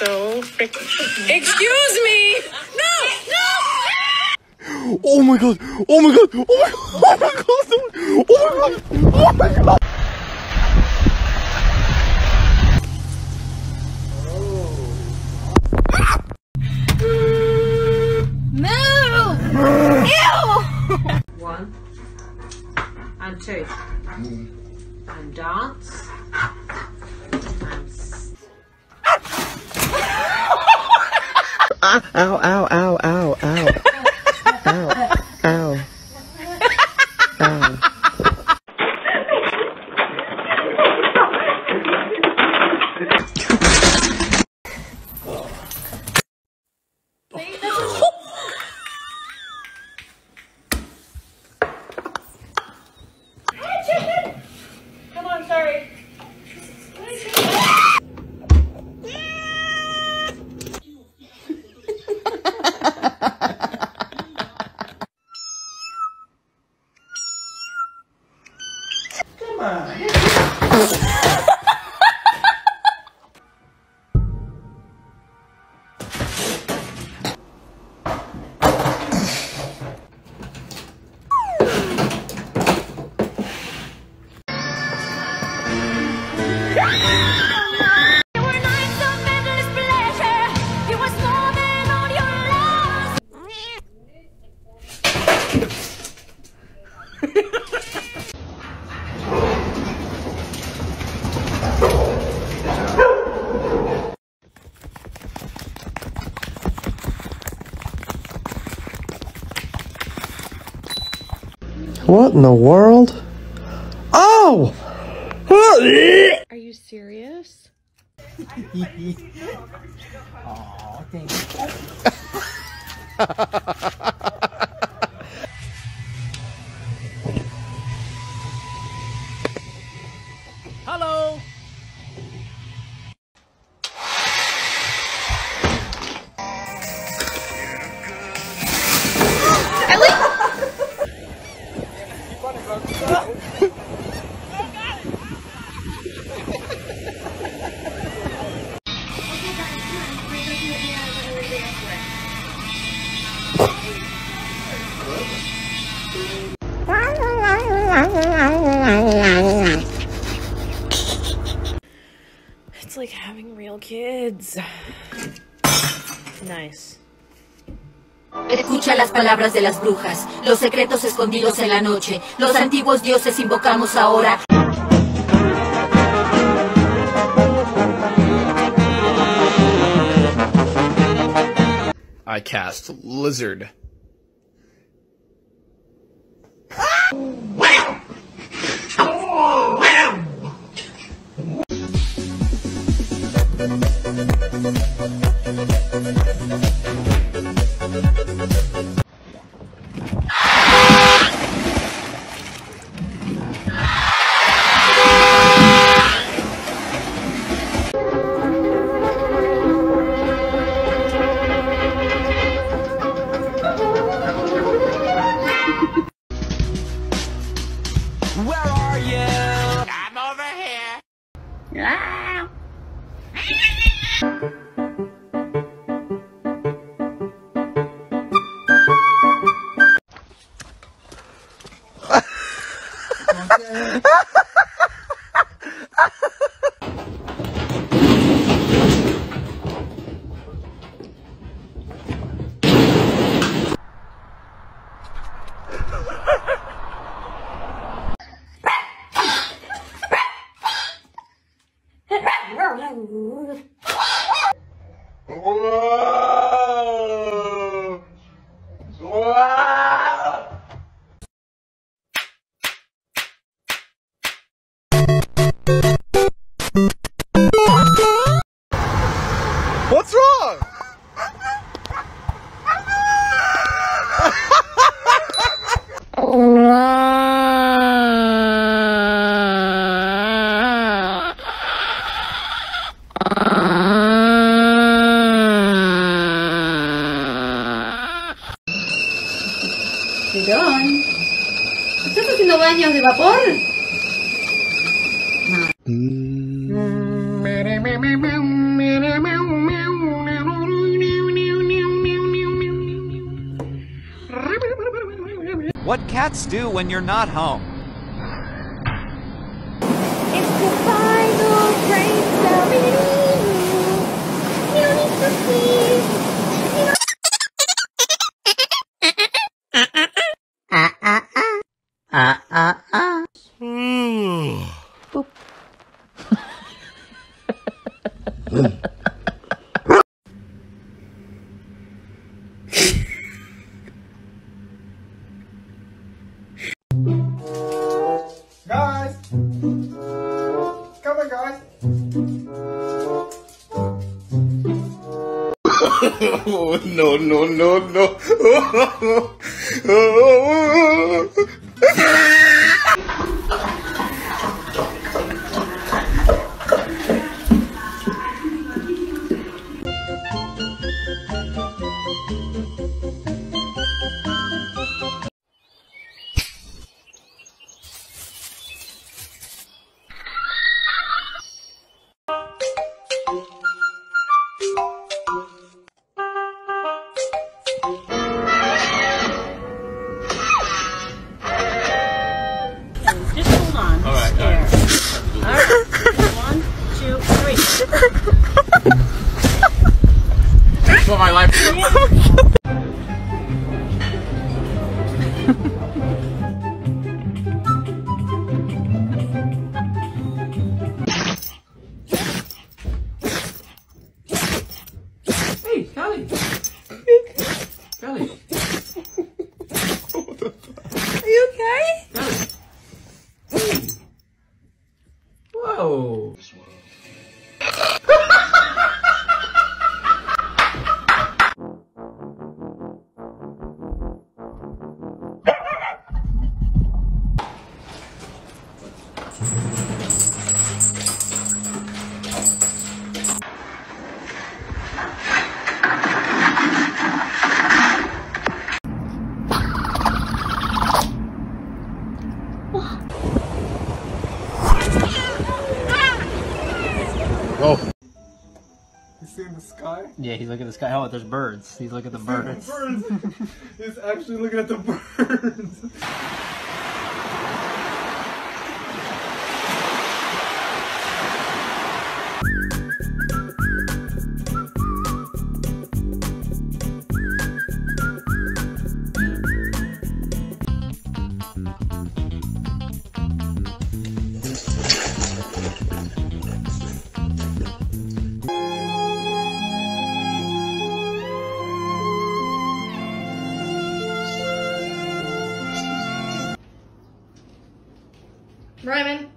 so freaking. Excuse me! No! No! Oh my god! Oh my god! Oh my god! Oh my god! Oh my god! Oh my god! What in the world? Oh! Are you serious? It's palabras de las brujas, los secretos escondidos en la noche, los antiguos dioses invocamos ahora. I cast Lizard. ¿Estás haciendo baños de vapor? What cats do when you're not home. no, no, no, no. my life. Yeah, he's looking at the sky. Oh, there's birds. He's looking at the birds. birds. He's actually looking at the birds. Ryman.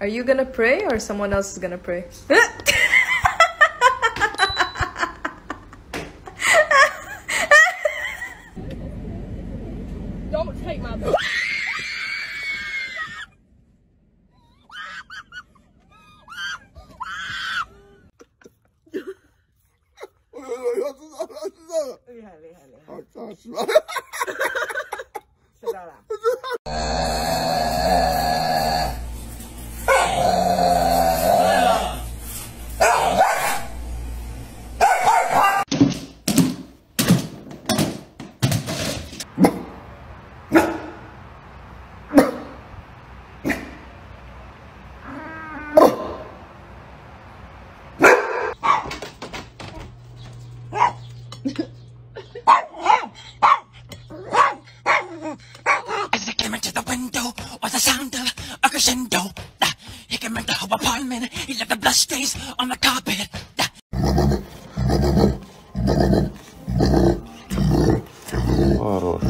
Are you gonna pray or someone else is gonna pray? Don't take my book. As I came into the window, or the sound of a crescendo, he came into a party. one minute, he left the blood stains on the carpet. Хорош.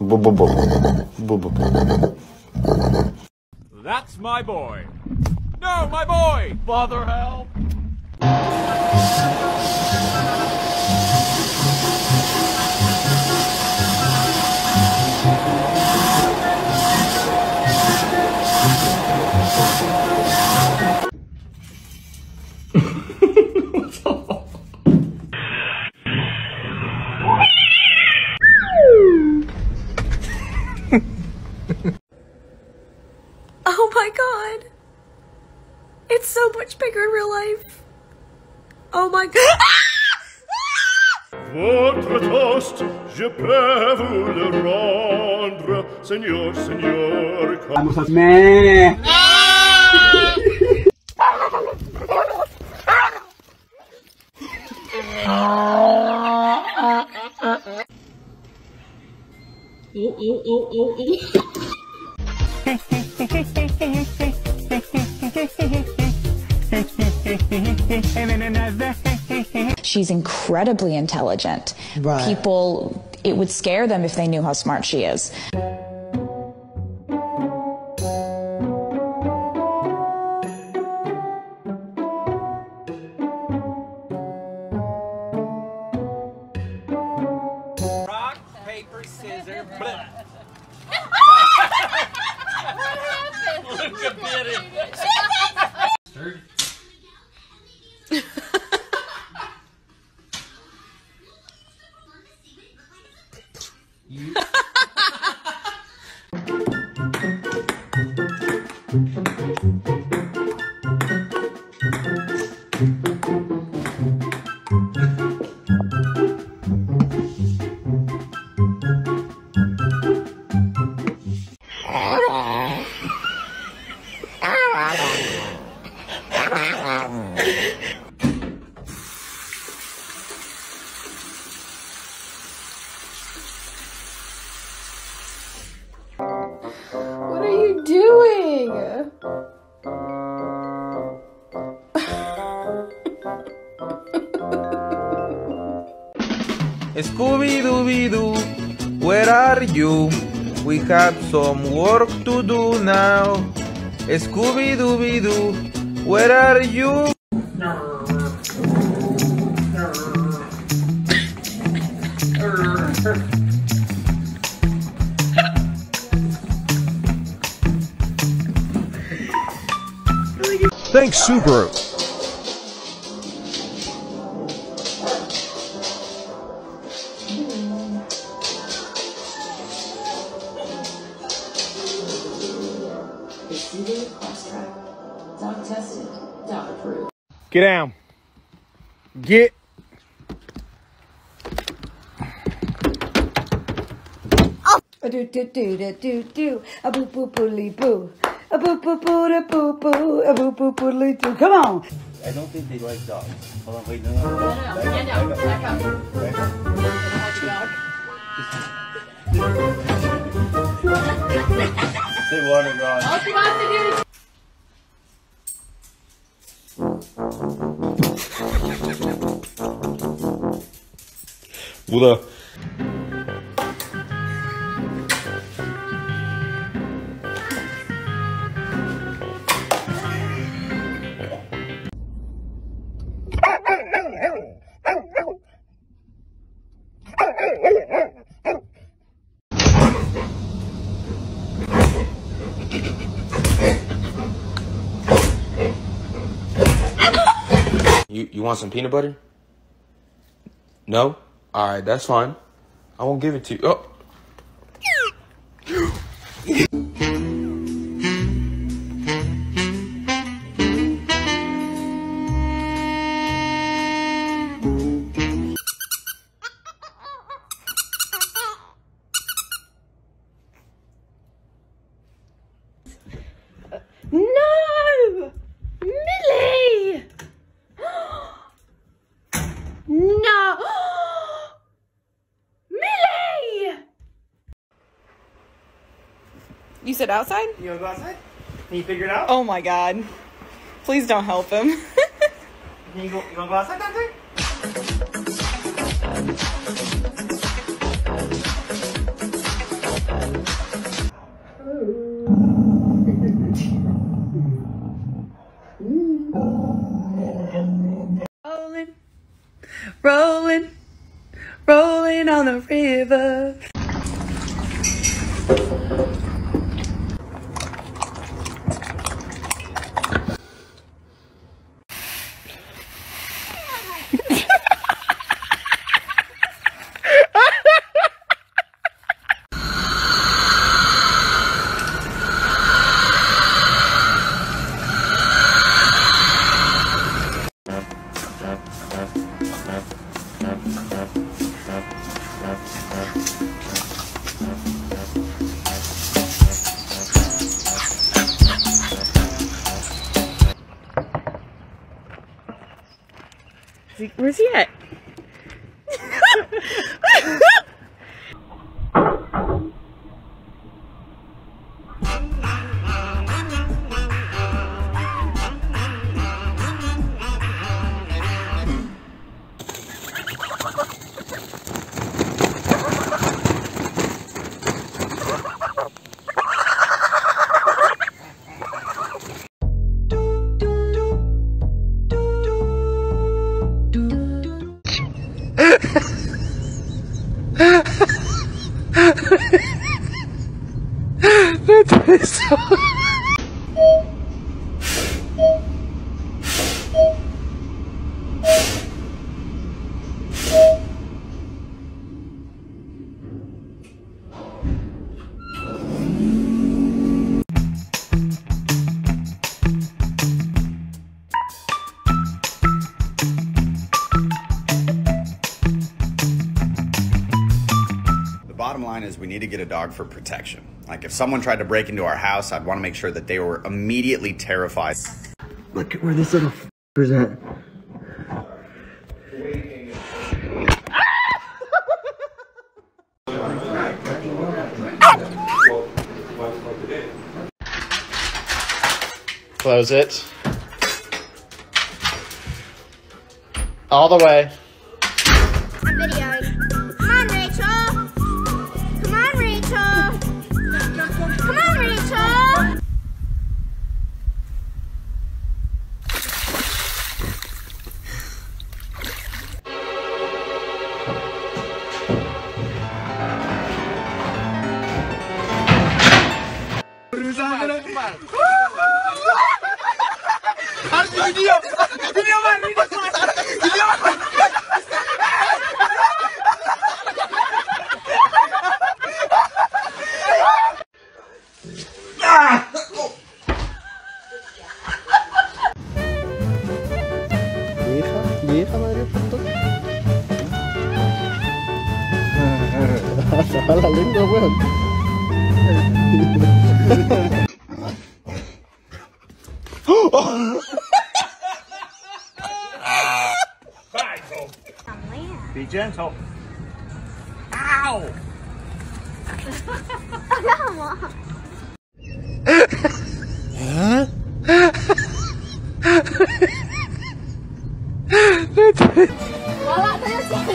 Бу-бу-бу. Бу-бу-бу. That's my boy. No, my boy! Father, help! Seigneur. A... Meh. She's incredibly intelligent. Right. People, it would scare them if they knew how smart she is. Oh, no. Some work to do now. Scooby Dooby Doo, where are you? Thanks, Subaru. Get down. Get. A do do do do do do. A boo boo boo boo. A boo boo boo da boo boo. A boo boo boo boo. Come on. I don't think they like dogs. Hold on, wait, no, no, no. Stand down, back up. Back up. They want to run. All she wants to do is Bruder. Want some peanut butter? No? Alright, that's fine. I won't give it to you. Oh. You outside? You wanna go outside? Can you figure it out? Oh my god. Please don't help him. Can you go, you wanna go outside that dog for protection. Like if someone tried to break into our house, I'd want to make sure that they were immediately terrified. Look at where this little f***er's at. Close it. All the way. Video, video más rico. 朋友见。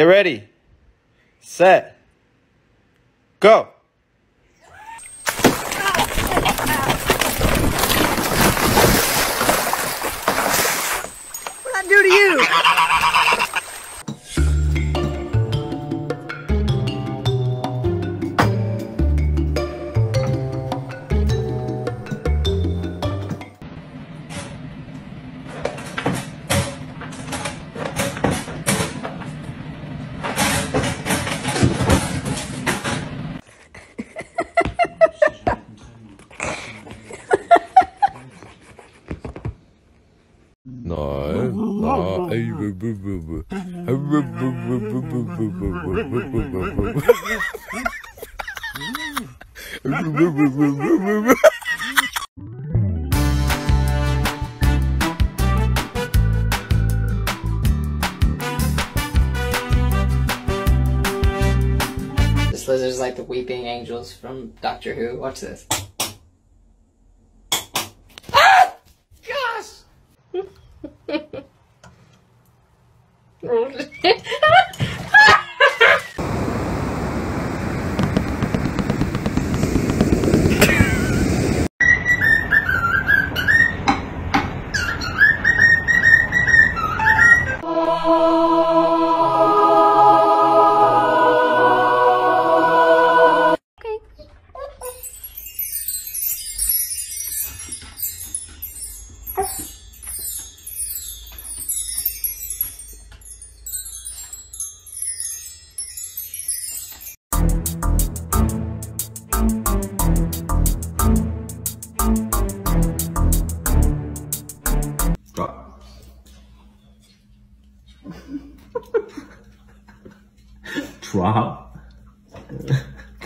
Get ready. This lizard's like the weeping angels from Doctor Who. Watch this.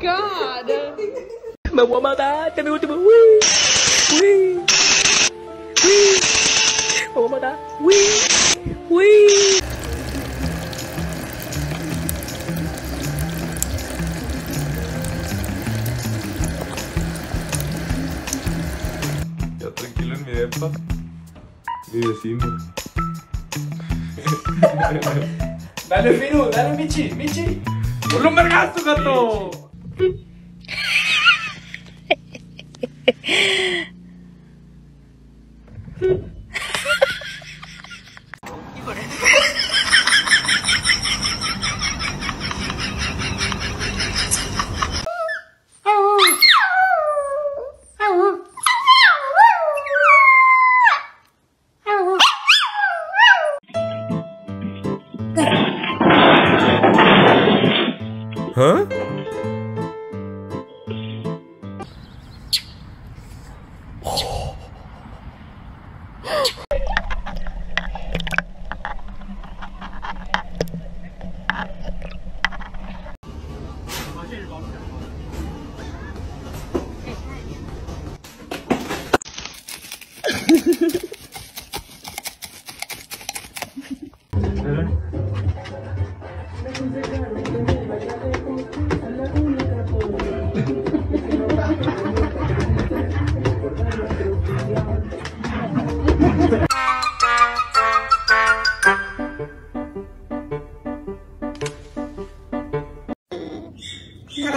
God! Me voy a matar, te mi último. Matar. Wii, wii. Ya tranquilo en mi depa. Mi vecino. Dale, Firu, dale, Michi, Michi. ¡Ponle un vergazo, gato!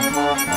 Música